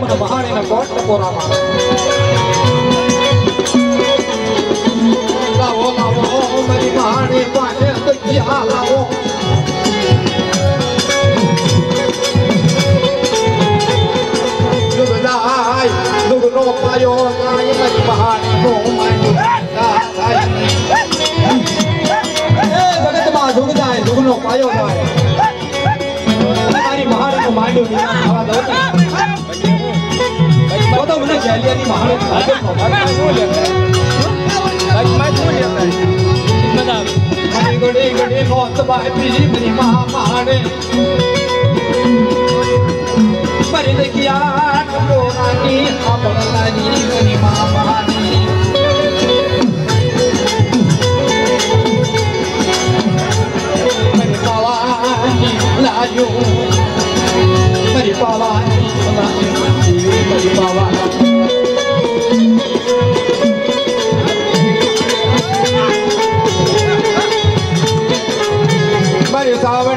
મને મહાણીના કોટ ટકોરામાં લાવો લાવો મારી મહાણી પાસે તકિયા લાવો દુગનો પાયો ગાય મારી મહાણી નો જાય દુગનો પાયો જાય મારી મહાણીનું માંડ્યું નિયમ થવા દો તો તો મને ગેલિયાની મહાણી ભાગે નો ગડી ગડી નોત બાપી મારી મા મહાણે મરી દකිયા નબોરાની આપણાની મારી મા મહાણી મારી પાવાની લાયો મારી પાવાની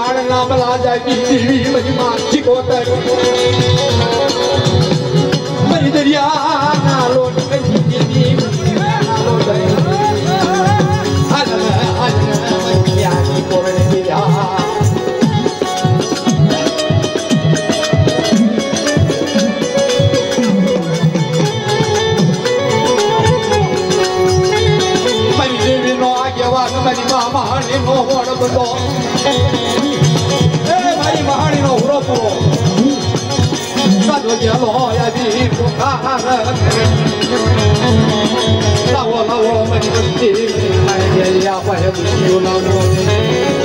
વાણી નામ લાજાજી દેવી મારી માછી કોતર મારી દરિયા કાદો જેલો યાદી પુકાર લાવો લાવો મારી બસ્તી મારી ગેલિયા પાસે બુદ્ધિઓ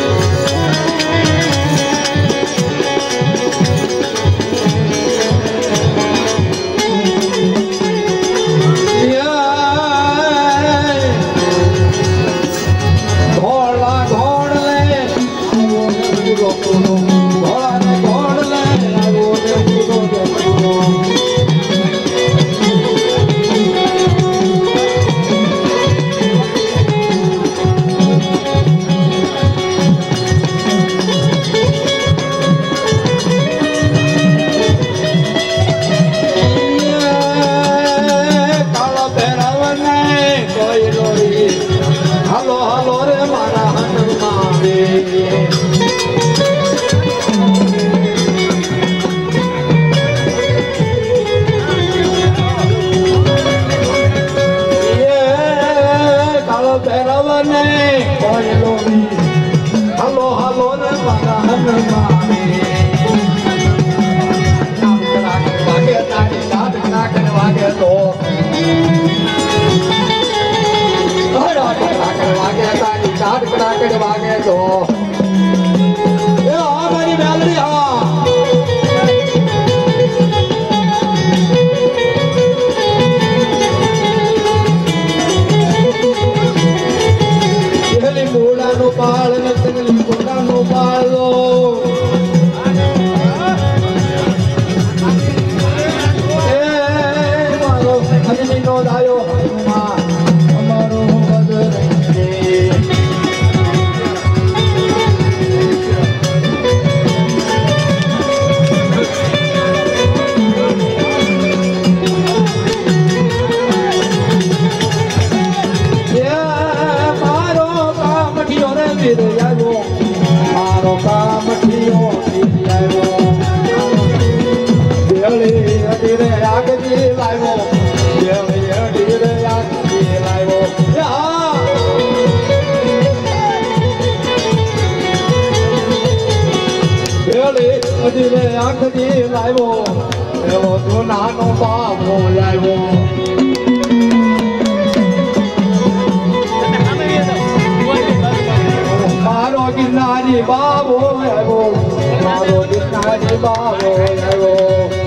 મારા દેવળી અડીરે આગજી લાવ્યો. એવો જૂનાનો બાવો આવ્યો મારો ગિરનારી બાવો આવ્યો મારો ગિરનારી બાવો આવ્યો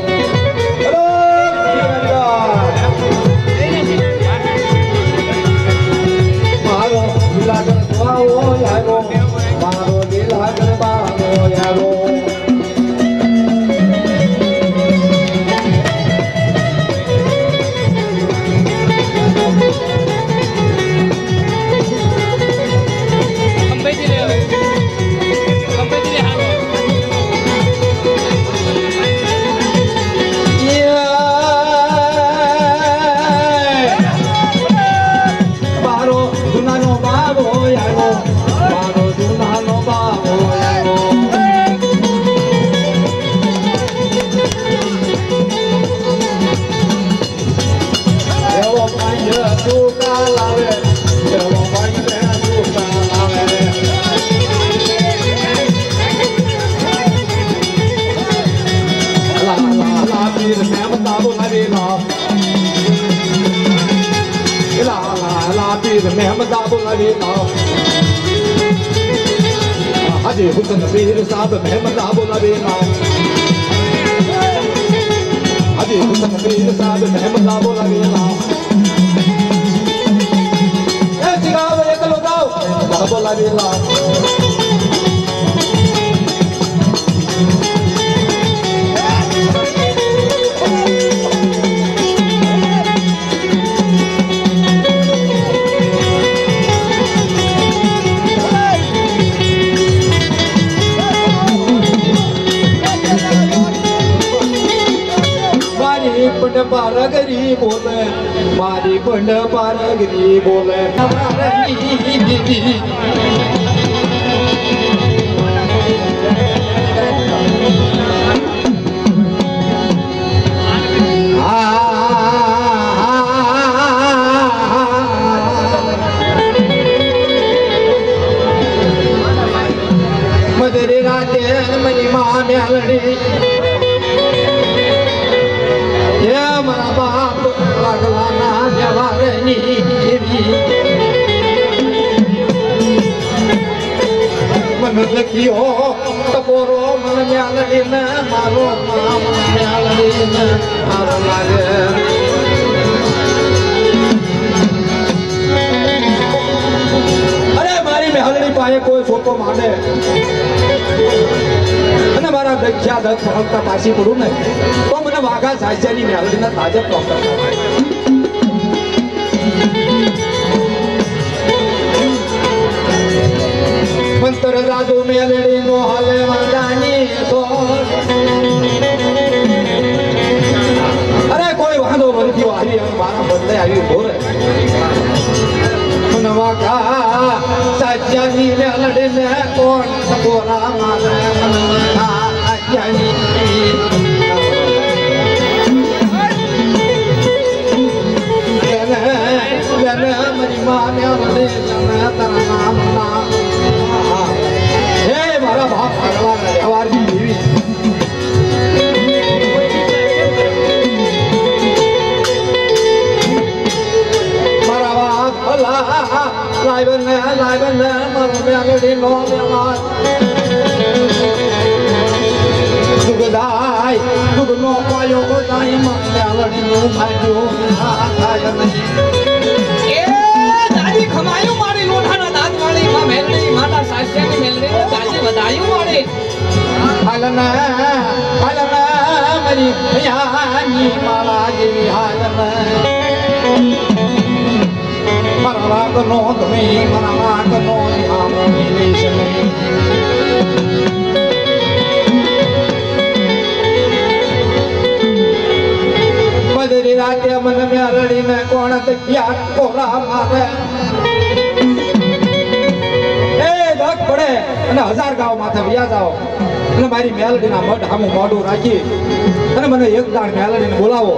Hadi hukun bir sab Mehmet abu nabina Hadi hukun bir sab Mehmet abu nabina ગાવ બોલાવી पण पारगरी बोल મન મન અરે મારી મેહલડી પાસે કોઈ છોકરો માંડે અને મારા દખ્યા દખ ભણતા પાછી પડું ને તો મને વાઘા સાહિત્યની મેલડીના તાજબ પ્રોફેસર રાધુ મેલડી નો હાલે વાંદાની તો અરે, કોઈ વાંધો નથી આવી મારા બદલે આવી ભોરે કોણ સપોરા મારે? મારો મેલડી નો વ્યવહાર દુગદાય દુગનો પાયો ગોદાય મેલડી નું ભાગ્યું થાય નહીં. ખમાયું મારી લોઢાના દાંત વાળી માં મેલડી માતા સાસ્યાની મેલડી દાદી વધાયું વાળી હાલના હાલના મરી ભયાની માલા જેવી હાલના. વાગનો તમે મારા વાગનો આમો એ દખ પડે, અને હજાર ગાવ માથે વ્યાજ જાઓ. અને મારી મેલડીના મઢ હામું મોઢું રાખી, અને મને એક દાણ મેલડીને બોલાવો.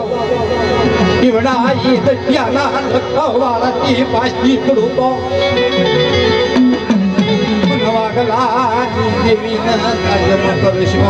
ಇವಳಾಯಿ ದಡ್ಯಾಲಿ ಪಾಶಿ ಕುಡುಂಬ ಮನವಾಗಲ ದೇವಿನ ಪರಶಿವ